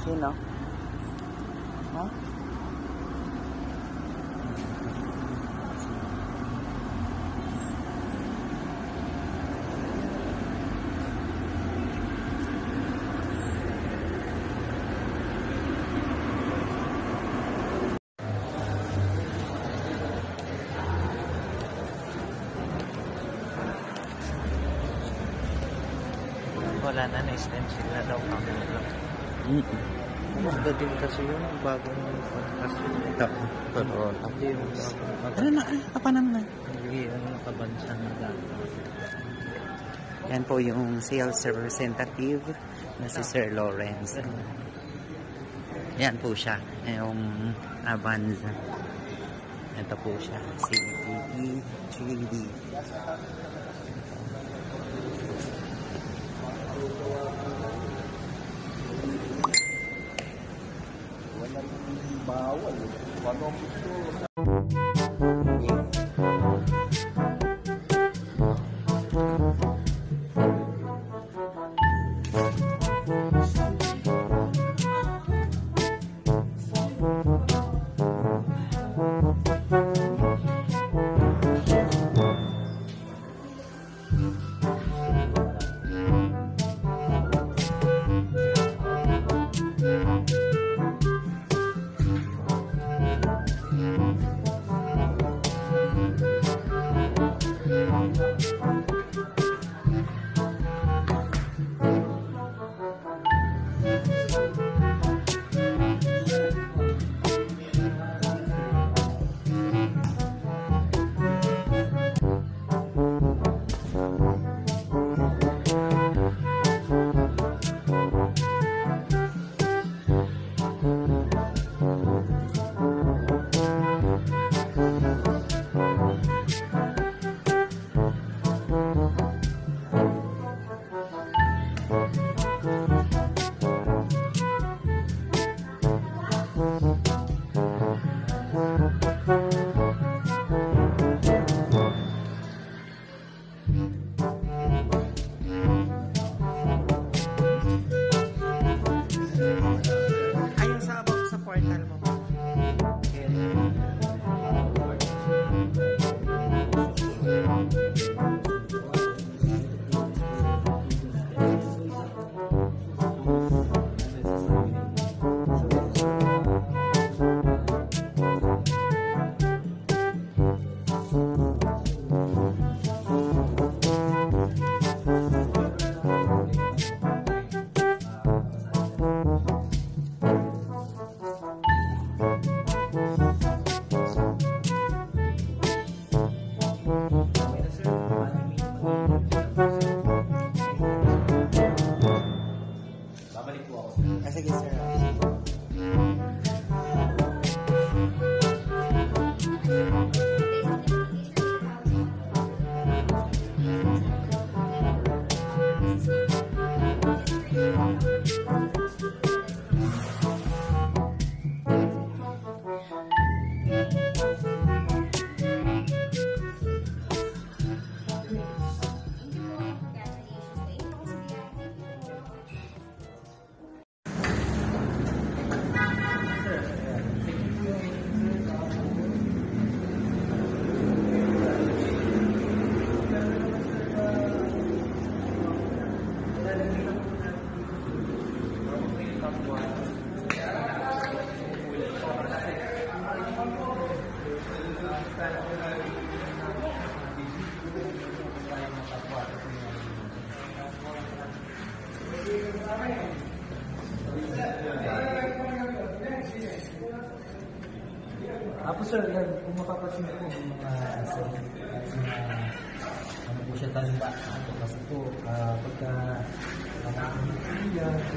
Sino? Ha? Wala na na-stencil na daw kami lang. Mm-mm. Maganda din kasi yun, bagong podcast yun. Ito. Pero, Hindi yung ano na, ay, kapanan na. Hindi yung nakabansa na. Yan po yung sales representative na si Sir Lawrence. Yan po siya. Yung Avanza. Ito po siya. CTE 3D. Bah ouais, vraiment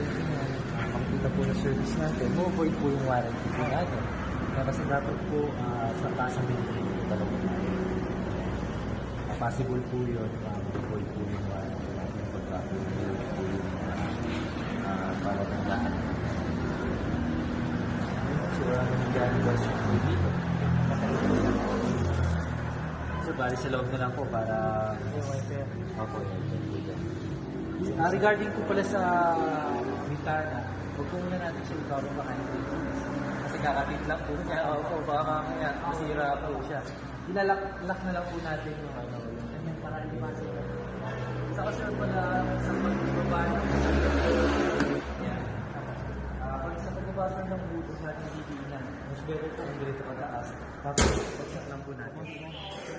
uh, makikita po na service natin, mo void po yung warranty po natin. Kaya kasi dapat po uh, sa ang binigay po talaga natin. Ah, possible po yun, uh, void po yung warranty natin pagka po po yung uh, para tandaan. So, wala nang gano'n ba siya dito? So, bali sa loob na lang po para... Yung wiper. Opo, yun. Ah, regarding po pala sa bintana, huwag po muna natin siya ikaw baka hindi. Kasi kakapit lang po niya. Opo, baka mamaya masira po siya. Ilalak-lak na lang po natin yung ano, yung kanyang para hindi masira. Saka sir pala sa pagbaba ng. Ah, pag sa pagbaba sir ng butos natin didiinan, mas better po kung dito pataas. Tapos, pagsak lang po natin.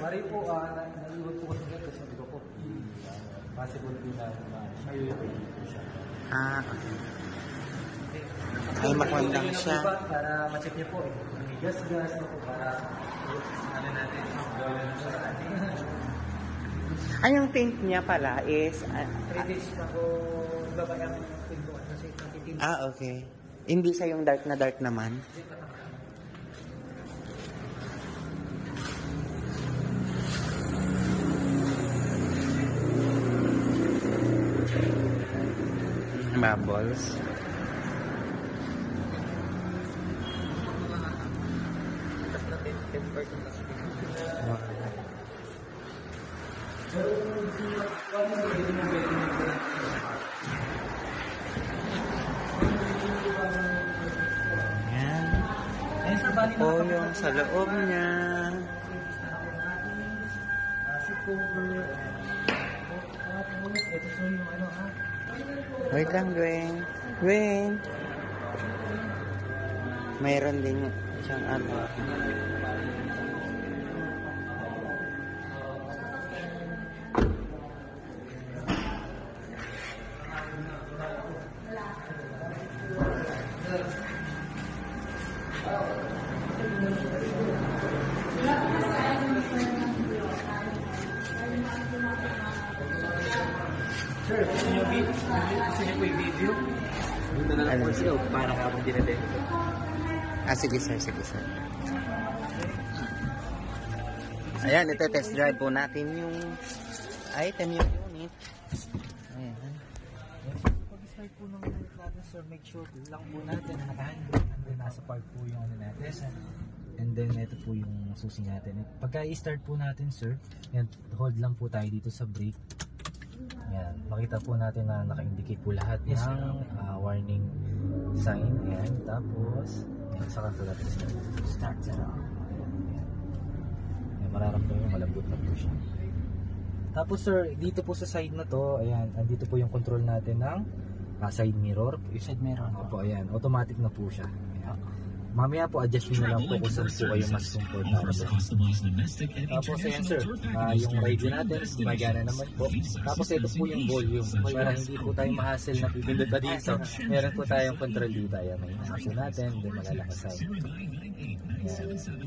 Mari po, ah, na naiwan po kasi dito kasi sabi ko po, ah, possible po na may po siya. Ah, okay. Ay, makuha lang siya. Diba, Para ma-check niyo po, eh, may gas-gas na po, para ano natin, gawin na sa atin. Ay, yung paint niya pala is... ah, 3 days na po babayang pintuan kasi ah, okay. Hindi siya yung dark na dark naman. Bubbles. Tapos natin 10% na sige. Yan. Ayun sir, bali Po yung sa loob niya. Ito yung ano ha. Wait lang, Gwen. Gwen. Mayroon din siyang ano. Na lang po Ano? siya para kapag dinademo. Ah, sige sir, sige sir. Ayan, ito test drive po natin yung item, yung unit. Ayan. Pag-start po ng unit natin, sir, make sure lang po natin na naka-handle and then nasa park po yung ano natin. And then ito po yung susi natin. Pagka i-start po natin, sir, yan, hold lang po tayo dito sa brake. Yan, makita po natin na naka-indicate po lahat ng ah, warning sign. Yan, tapos, yan, saka po natin start. Start, sir. Yan, yan. Yan, mararamdaman yung malambot na po siya. Tapos sir, dito po sa side na to, ayan, andito po yung control natin ng ah, side mirror. Side mirror. Opo, ayan, automatic na po siya. Ayan. Mamaya po, adjust nyo na lang po kung saan po kayo mas comfortable. Tapos ayan sir, ah, yung radio natin, gumagana naman po. Tapos ito po yung volume. Para hindi po tayo ma-hassle na pipindot pa dito. Meron po tayong control dito. Ayan, may action natin, then malalakas tayo. Ayan.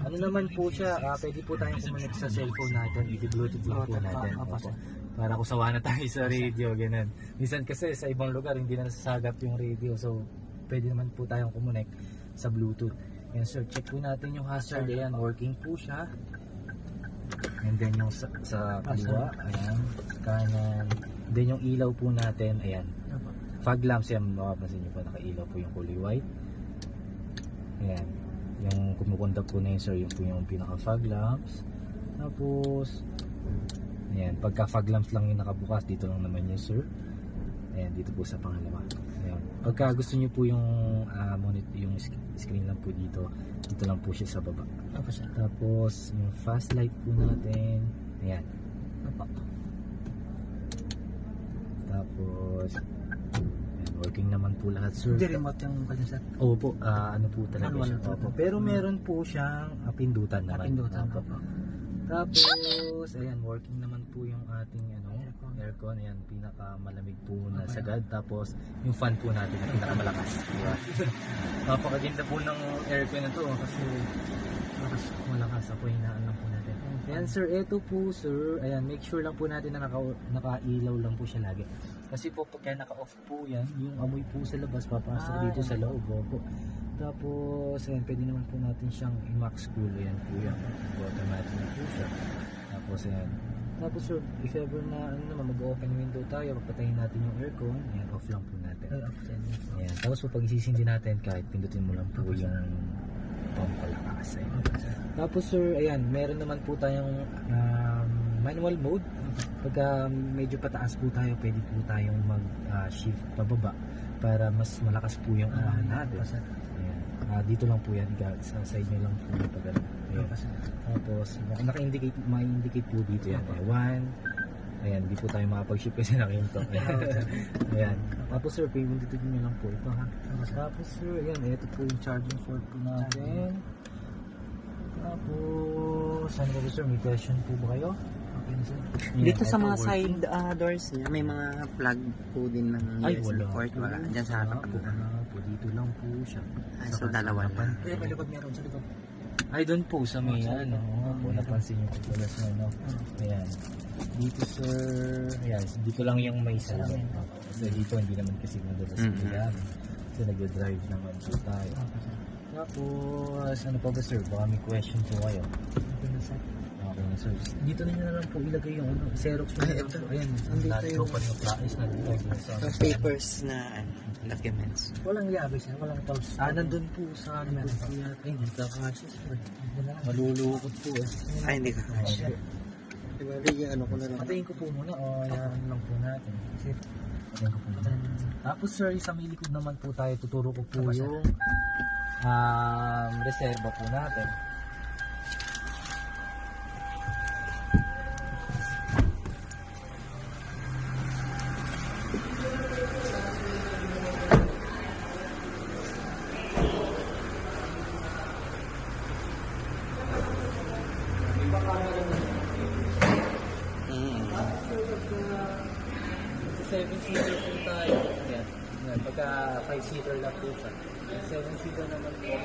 Ano naman po siya, ah, pwede po tayong kumonek sa cellphone natin, i-bluetooth lang po natin. Opo. Para kusawa na tayo sa radio, ganun. Minsan kasi sa ibang lugar, hindi na nasasagap yung radio. So, pwede naman po tayong kumonek sa Bluetooth. Yan sir, check po natin yung hazard. Ayan, working po siya. And then yung sa, sa kaliwa, ayan, kanan. Then yung ilaw po natin, ayan. Fog lamps yan, mapapansin nyo po, nakailaw po yung kulay white. Ayan. Yung kumukondak po na yun sir, yung po yung pinaka fog lamps. Tapos, ayan, pagka fog lamps lang yung nakabukas, dito lang naman yun sir. Ayan, dito po sa pangalawa. Pagka gusto niyo po yung ah, monitor, yung screen lang po dito, dito lang po siya sa baba. Sir. Tapos, yung fast light po natin, ayan. Tapos, working naman po lahat sir. Hindi remote yung sir. Opo, ah, ano po talaga Manual siya. Opo. Pero meron po siyang pindutan naman. Napindutan. Opo. Opo. Tapos, ayan, working naman po yung ating ano, Aircon. Ayan, pinaka malamig po na sagad. Tapos, yung fan po natin na pinaka malakas. Diba? Napakaganda po ng aircon na to oh, kasi malakas, malakas. Ako hinaan lang po natin. Ayan sir, eto po sir. Ayan, make sure lang po natin na naka, nakailaw lang po siya lagi. Kasi po pagka naka-off po yan, yung amoy po sa labas papasok Ah, dito yan. sa loob. Opo. Tapos, ayan, pwede naman po natin siyang i-max cool. Ayan po yan. Automatic na po siya. Tapos, ayan. Tapos, sir, if ever na ano naman, mag-open window tayo, papatayin natin yung aircon, ayan, off lang po natin. Ayan. Tapos, po, pag isisindi natin, kahit pindutin mo lang po yung pampalakas. Ayan. Tapos, sir, ayan, meron naman po tayong um, manual mode. Pagka medyo pataas po tayo, pwede po tayong mag-shift pababa para mas malakas po yung unahan natin. Ayan. Ah, dito lang po yan, ga- sa side nyo lang po yung pag. Tapos, naka- naka-indicate, ma-indicate po dito yan. Ayan. One, ayan, di po tayo makapag-shift kasi nakahinto. Ayan. ayan. Tapos sir, pindutin nyo lang po ito ha. Tapos sir, ayan, ito po yung charging port po natin. Tapos, ano ba sir, may question po ba kayo? Dito sa mga side ah, doors niya, may mga plug po din ng Ay, USB wala. port. Wala. Diyan sa harap po. po. Wala po. Dito lang po siya. Ah, so, dalawa lang. Kaya may likod meron sa likod. Ay, doon po sa may ano. Po, napansin niyo po pala sa ano. Ayan. Dito sir, ayan, dito lang yung may salamin. Kasi dito hindi naman kasi madalas mm yan. Kasi nag-drive naman po tayo. Tapos, ano pa ba sir? Baka may question po kayo. Okay na na sir. Dito ninyo na lang po ilagay yung ano, Xerox mo. Ay, na ito. Ayan, Nandito pa yung price na dito. Yung papers na ano, documents. Walang yabi siya, walang tools. Ah, nandun po sa ano. Ay, hindi ka sir. Malulukot po eh. Ay, hindi ka. Okay. Diba, Ray, ano ko na lang. Patayin ko po muna o hayaan lang po natin. Kasi patayin ko po muna. Tapos sir, sa may likod naman po tayo, tuturo ko po yung um, reserva po natin. 7 seater po tayo. Yan. Yan. Pagka 5 seater lang po siya. 7 seater naman po.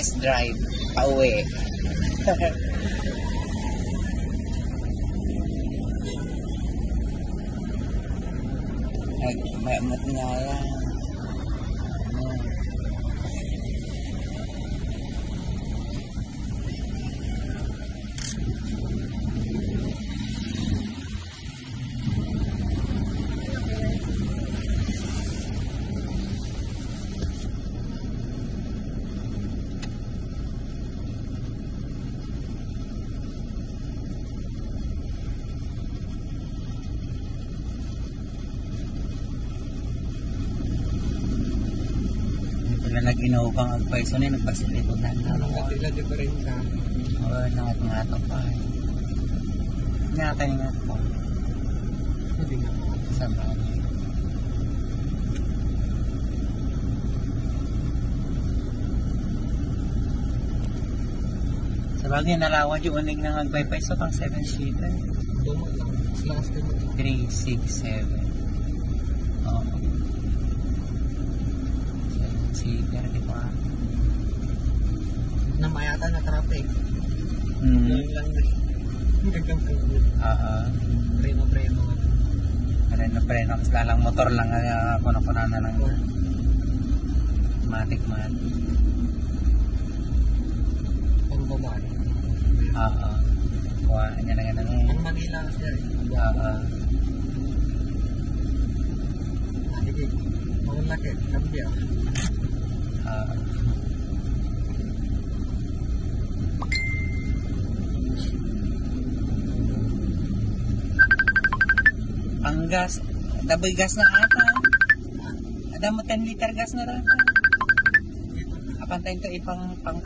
Test drive. Pauwi. Ay, may amat nga yan. Hindi pala nag-innova ang pwesto na yun, nagpasilitan na ako. Kapila diferensya. Oo, nangat nga ito pa. Ingatan nga po. Hindi nga. Sa bagay. Sa bagay, nalawan yung unig ng agpaypay sa pang 7 seater. Domo lang. Mas lakas ka mo. 3, 6, 7. 7 seater, di ba? Namayata na traffic. Hmm. Yun lang na. Gagang ka. Oo. Preno-preno. Ano na preno, mas lalang motor lang uh, kuna-kuna na ng matic man. Pang babae. Oo. Kuha niya na eh. Ang Manila kasi. Oo. Kambya. Oo. Ang gas, double gas na ata. Ada mo 10 liter gas na rin. Apantayin to ipang pang